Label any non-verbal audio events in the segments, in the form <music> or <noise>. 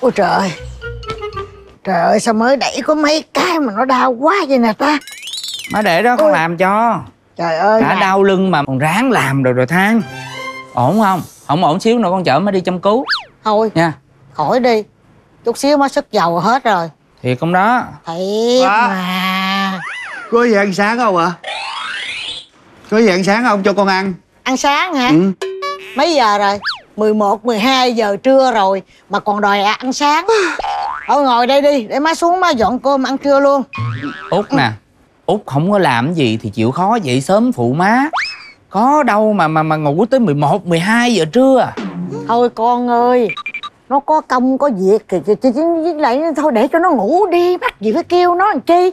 ôi trời trời ơi sao mới đẩy có mấy cái mà nó đau quá vậy nè ta? Má để đó con Ôi. làm cho. Trời ơi đã nè. đau lưng mà còn ráng làm rồi rồi than. Ổn không? Không ổn xíu nữa con chở má đi chăm cứu. Thôi nha. khỏi đi. Chút xíu mới sức dầu hết rồi. Thiệt không đó? Thiệt Dạ. mà. Có gì ăn sáng không ạ? Có gì ăn sáng không? Cho con ăn? ăn sáng hả? Ừ. mấy giờ rồi 11, 12 giờ trưa rồi mà còn đòi ăn sáng. Thôi ngồi đây đi để má xuống má dọn cơm ăn trưa luôn. Út nè út không có làm gì thì chịu khó dậy sớm phụ má. Có đâu mà mà mà ngủ tới 11, 12 giờ trưa. Thôi con ơi nó có công có việc thì thì- thì- thì- với lại thôi để cho nó ngủ đi bắt gì phải kêu nó làm chi.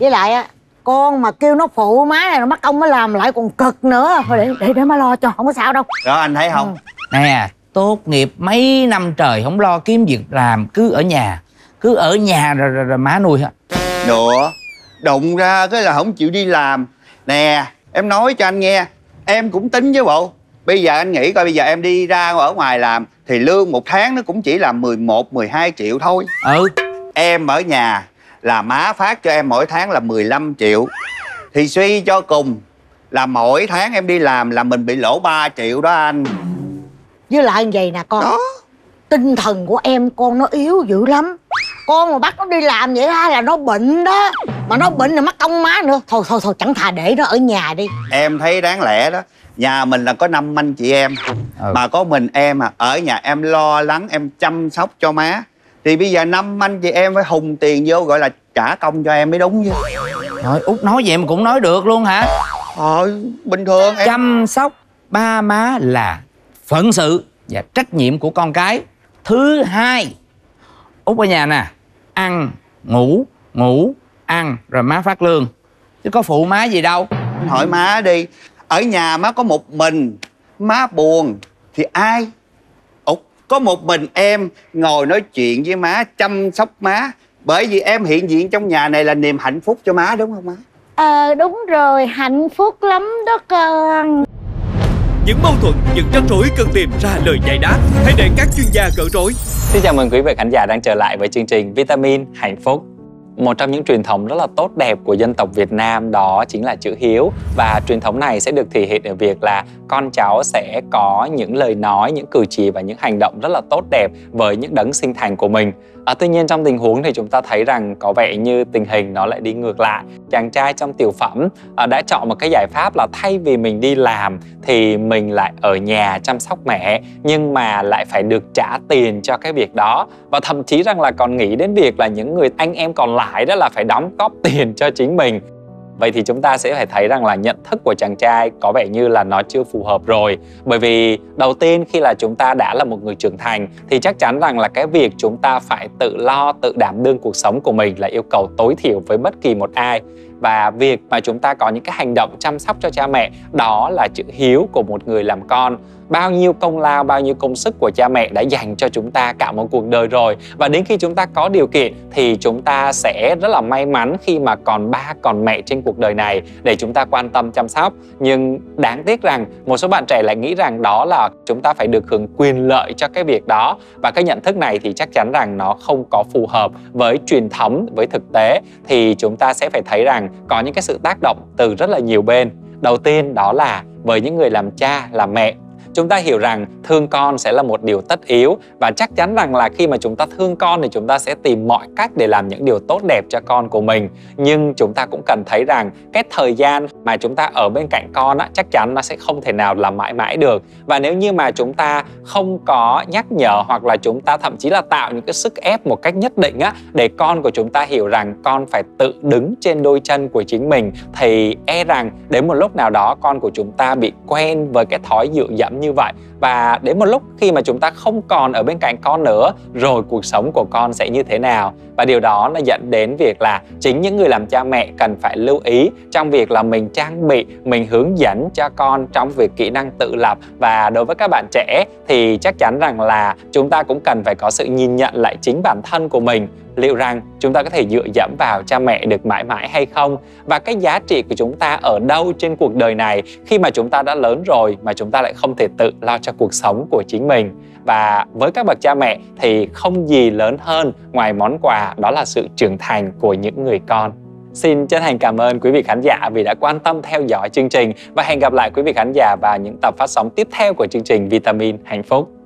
Với lại á con mà kêu nó phụ má này nó mất công mới làm lại còn cực nữa. Thôi để để để má lo cho không có sao đâu. Đó anh thấy không? Nè tốt nghiệp mấy năm trời không lo kiếm việc làm cứ ở nhà. Cứ ở nhà rồi, rồi, rồi má nuôi hả? Nữa Đụng ra cái là không chịu đi làm. Nè em nói cho anh nghe Em cũng tính chứ bộ. Bây giờ anh nghĩ coi bây giờ em đi ra ở ngoài làm Thì lương một tháng nó cũng chỉ là 11, 12 triệu thôi. Ừ. Em ở nhà là má phát cho em mỗi tháng là 15 triệu. Thì suy cho cùng là mỗi tháng em đi làm là mình bị lỗ 3 triệu đó anh với lại như vậy nè con Đó. tinh thần của em con nó yếu dữ lắm. Con mà bắt nó đi làm vậy ha là nó bệnh đó. Mà nó bệnh là mất công má nữa. Thôi thôi thôi chẳng thà để nó ở nhà đi. Em thấy đáng lẽ đó. Nhà mình là có năm anh chị em. Ừ. Mà có mình em à Ở nhà em lo lắng em chăm sóc cho má. Thì bây giờ năm anh chị em phải hùng tiền vô Gọi là trả công cho em mới đúng chứ. Trời út nói vậy mà cũng nói được luôn hả? Thôi bình thường em chăm sóc ba má là phận sự và trách nhiệm của con cái. Thứ hai út ở nhà nè ăn ngủ ngủ ăn rồi má phát lương. Chứ có phụ má gì đâu. Hỏi má đi Ở nhà má có một mình Má buồn Thì ai? Ủa, có một mình em ngồi nói chuyện với má Chăm sóc má Bởi vì em hiện diện trong nhà này là niềm hạnh phúc cho má đúng không má? Ờ đúng rồi hạnh phúc lắm đó con những mâu thuẫn, những rắc rối cần tìm ra lời giải đáp. Hãy để các chuyên gia gỡ rối. Xin chào mừng quý vị khán giả đang trở lại với chương trình Vitamin Hạnh Phúc. Một trong những truyền thống rất là tốt đẹp của dân tộc Việt Nam đó chính là chữ hiếu và truyền thống này sẽ được thể hiện ở việc là con cháu sẽ có những lời nói, những cử chỉ và những hành động rất là tốt đẹp với những đấng sinh thành của mình. À, tuy nhiên trong tình huống thì chúng ta thấy rằng có vẻ như tình hình nó lại đi ngược lại. Chàng trai trong tiểu phẩm à, đã chọn một cái giải pháp là thay vì mình đi làm thì mình lại ở nhà chăm sóc mẹ nhưng mà lại phải được trả tiền cho cái việc đó và thậm chí rằng là còn nghĩ đến việc là những người anh em còn lại đó là phải đóng góp <laughs> tiền cho chính mình. Vậy thì chúng ta sẽ phải thấy rằng là nhận thức của chàng trai có vẻ như là nó chưa phù hợp rồi. Bởi vì đầu tiên khi là chúng ta đã là một người trưởng thành thì chắc chắn rằng là cái việc chúng ta phải tự lo, tự đảm đương cuộc sống của mình là yêu cầu tối thiểu với bất kỳ một ai. Và việc mà chúng ta có những cái hành động chăm sóc cho cha mẹ, đó là chữ hiếu của một người làm con bao nhiêu công lao, bao nhiêu công sức của cha mẹ đã dành cho chúng ta cả một cuộc đời rồi. Và đến khi chúng ta có điều kiện thì chúng ta sẽ rất là may mắn khi mà còn ba, còn mẹ trên cuộc đời này để chúng ta quan tâm chăm sóc. Nhưng đáng tiếc rằng, một số bạn trẻ lại nghĩ rằng đó là chúng ta phải được hưởng quyền lợi cho cái việc đó. Và cái nhận thức này thì chắc chắn rằng nó không có phù hợp với truyền thống, với thực tế. Thì chúng ta sẽ phải thấy rằng có những cái sự tác động từ rất là nhiều bên. Đầu tiên đó là với những người làm cha, làm mẹ chúng ta hiểu rằng thương con sẽ là một điều tất yếu và chắc chắn rằng là khi mà chúng ta thương con thì chúng ta sẽ tìm mọi cách để làm những điều tốt đẹp cho con của mình. Nhưng chúng ta cũng cần thấy rằng cái thời gian mà chúng ta ở bên cạnh con á, chắc chắn nó sẽ không thể nào là mãi mãi được. Và nếu như mà chúng ta không có nhắc nhở hoặc là chúng ta thậm chí là tạo những cái sức ép một cách nhất định á để con của chúng ta hiểu rằng con phải tự đứng trên đôi chân của chính mình thì e rằng đến một lúc nào đó con của chúng ta bị quen với cái thói dựa dẫm như như vậy. Và đến một lúc khi mà chúng ta không còn ở bên cạnh con nữa, rồi cuộc sống của con sẽ như thế nào? Và điều đó nó dẫn đến việc là chính những người làm cha mẹ cần phải lưu ý trong việc là mình trang bị, mình hướng dẫn cho con trong việc kỹ năng tự lập. Và đối với các bạn trẻ thì chắc chắn rằng là chúng ta cũng cần phải có sự nhìn nhận lại chính bản thân của mình liệu rằng chúng ta có thể dựa dẫm vào cha mẹ được mãi mãi hay không? Và cái giá trị của chúng ta ở đâu trên cuộc đời này khi mà chúng ta đã lớn rồi mà chúng ta lại không thể tự lo cho cuộc sống của chính mình? Và với các bậc cha mẹ thì không gì lớn hơn ngoài món quà, đó là sự trưởng thành của những người con. Xin chân thành cảm ơn quý vị khán giả vì đã quan tâm theo dõi chương trình. Và hẹn gặp lại quý vị khán giả vào những tập phát sóng tiếp theo của chương trình Vitamin Hạnh Phúc.